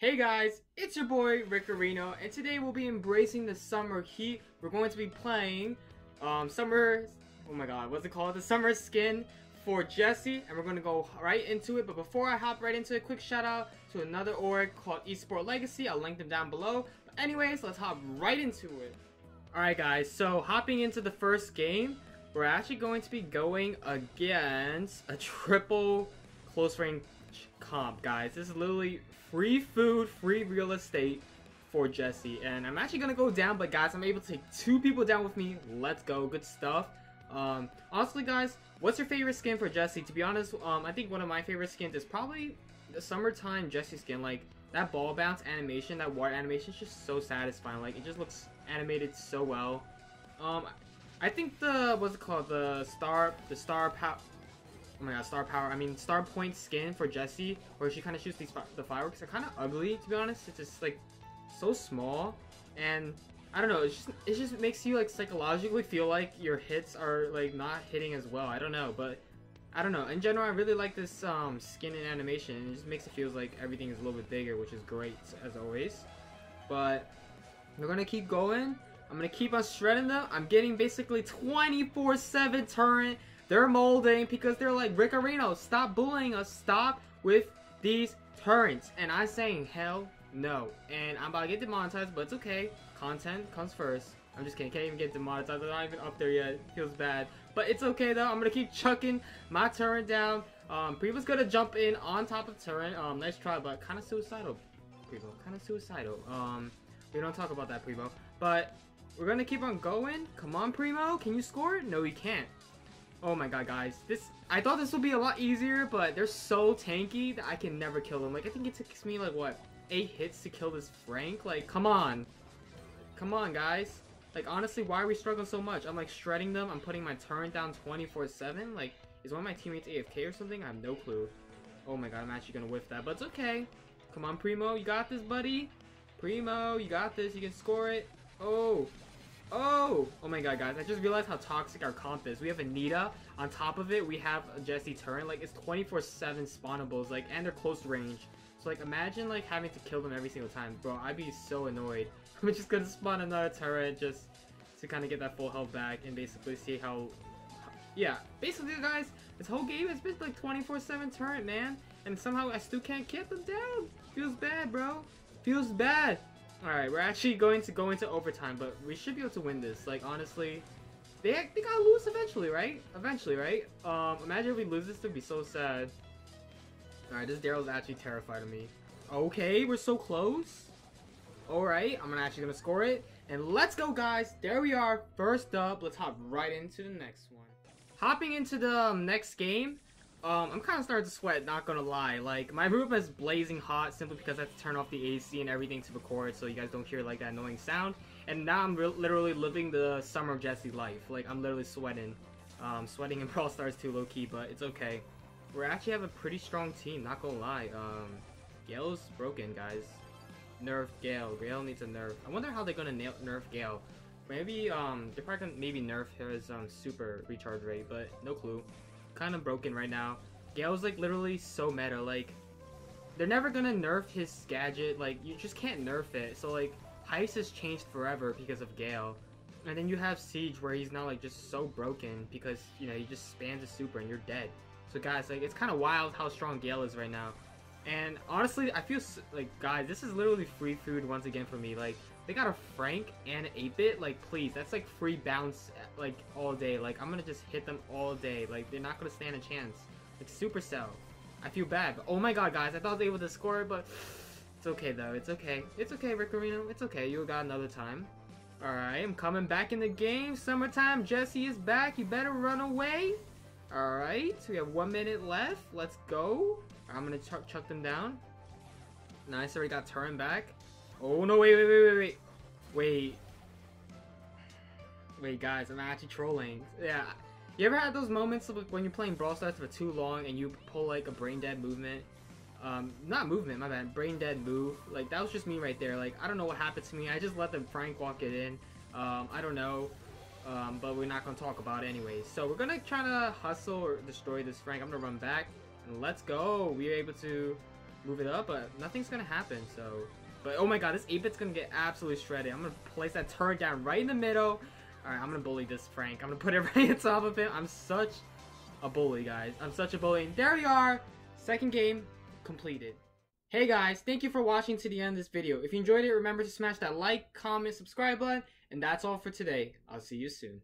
Hey guys, it's your boy Ricerino, and today we'll be embracing the summer heat. We're going to be playing um, summer, oh my god, what's it called? The summer skin for Jessie, and we're going to go right into it. But before I hop right into it, quick shout out to another org called Esport Legacy. I'll link them down below. But anyways, let's hop right into it. Alright guys, so hopping into the first game, we're actually going to be going against a triple close range comp, guys. This is literally free food, free real estate for Jessie. And I'm actually going to go down, but guys, I'm able to take two people down with me. Let's go. Good stuff. Um, honestly, guys, what's your favorite skin for Jessie? To be honest, um, I think one of my favorite skins is probably the summertime Jessie skin. Like, that ball bounce animation, that water animation is just so satisfying. Like, it just looks animated so well. Um, I think the, what's it called? The star, the star power, oh my god, star power, I mean star point skin for Jessie, where she kind of shoots these fi the fireworks, are kind of ugly, to be honest. It's just, like, so small, and I don't know, it just, it just makes you, like, psychologically feel like your hits are, like, not hitting as well. I don't know, but, I don't know. In general, I really like this, um, skin and animation. It just makes it feel like everything is a little bit bigger, which is great, as always. But, we're gonna keep going. I'm gonna keep on shredding them. I'm getting basically 24-7 turret they're molding because they're like, Ricerino, stop bullying us. Stop with these turrets. And I'm saying, hell no. And I'm about to get demonetized, but it's okay. Content comes first. I'm just kidding. Can't even get demonetized. I'm not even up there yet. Feels bad. But it's okay, though. I'm going to keep chucking my turret down. Um, Primo's going to jump in on top of turret. Um, nice try, but kind of suicidal, Prevo. Kind of suicidal. Um, we don't talk about that, Primo. But we're going to keep on going. Come on, Primo. Can you score? No, he can't. Oh my god, guys. This I thought this would be a lot easier, but they're so tanky that I can never kill them. Like, I think it takes me, like, what, 8 hits to kill this Frank? Like, come on. Come on, guys. Like, honestly, why are we struggling so much? I'm, like, shredding them. I'm putting my turret down 24-7. Like, is one of my teammates AFK or something? I have no clue. Oh my god, I'm actually gonna whiff that, but it's okay. Come on, Primo. You got this, buddy. Primo, you got this. You can score it. Oh, Oh! Oh my god, guys. I just realized how toxic our comp is. We have Anita. On top of it, we have Jessie Turret. Like, it's 24-7 spawnables. Like, and they're close range. So, like, imagine, like, having to kill them every single time. Bro, I'd be so annoyed. I'm just gonna spawn another turret just to kind of get that full health back and basically see how... Yeah, basically, guys, this whole game has been, like, 24-7 turret, man. And somehow I still can't get them down. Feels bad, bro. Feels bad. Alright, we're actually going to go into overtime, but we should be able to win this. Like, honestly, they, they gotta lose eventually, right? Eventually, right? Um, imagine if we lose this, it'd be so sad. Alright, this Daryl's actually terrified of me. Okay, we're so close. Alright, I'm actually gonna score it. And let's go, guys. There we are. First up, let's hop right into the next one. Hopping into the um, next game, um, I'm kind of starting to sweat, not gonna lie. Like, my room is blazing hot simply because I have to turn off the AC and everything to record so you guys don't hear, like, that annoying sound. And now I'm literally living the summer of Jessie life. Like, I'm literally sweating. Um, sweating in Brawl Stars too, low-key, but it's okay. We actually have a pretty strong team, not gonna lie. Um, Gale's broken, guys. Nerf Gale. Gale needs a nerf. I wonder how they're gonna nail nerf Gale. Maybe, um, they're probably gonna maybe nerf his, um, super recharge rate, but no clue kind of broken right now. Gale's like literally so meta. Like, they're never gonna nerf his gadget. Like, you just can't nerf it. So like, Heist has changed forever because of Gale. And then you have Siege where he's now like just so broken because you know he just spans a super and you're dead. So guys, like it's kind of wild how strong Gale is right now. And honestly, I feel like guys, this is literally free food once again for me. Like they got a Frank and an 8-bit, like please, that's like free bounce eh, like all day. Like I'm gonna just hit them all day. Like they're not gonna stand a chance. Like Supercell. I feel bad. But, oh my god guys, I thought I was to score but it's okay though. It's okay. It's okay, Ricerino. It's okay. You got another time. Alright, I'm coming back in the game. Summertime, Jessie is back. You better run away. Alright, we have one minute left. Let's go. I'm gonna chuck, chuck them down. Nice, already got turn back. Oh no, wait, wait, wait, wait, wait. Wait. Wait, guys, I'm actually trolling. Yeah. You ever had those moments when you're playing Brawl Stars for too long and you pull like a brain dead movement? Um, not movement, my bad. Brain dead move. Like, that was just me right there. Like, I don't know what happened to me. I just let the Frank walk it in. Um, I don't know. Um, but we're not going to talk about it anyways. So we're going to try to hustle or destroy this Frank. I'm going to run back. And let's go. We are able to move it up, but nothing's gonna happen, so... But oh my god, this 8-bit's gonna get absolutely shredded. I'm gonna place that turret down right in the middle. Alright, I'm gonna bully this Frank. I'm gonna put it right on top of him. I'm such a bully, guys. I'm such a bully. And there we are! Second game completed. Hey guys, thank you for watching to the end of this video. If you enjoyed it, remember to smash that like, comment, subscribe button. And that's all for today. I'll see you soon.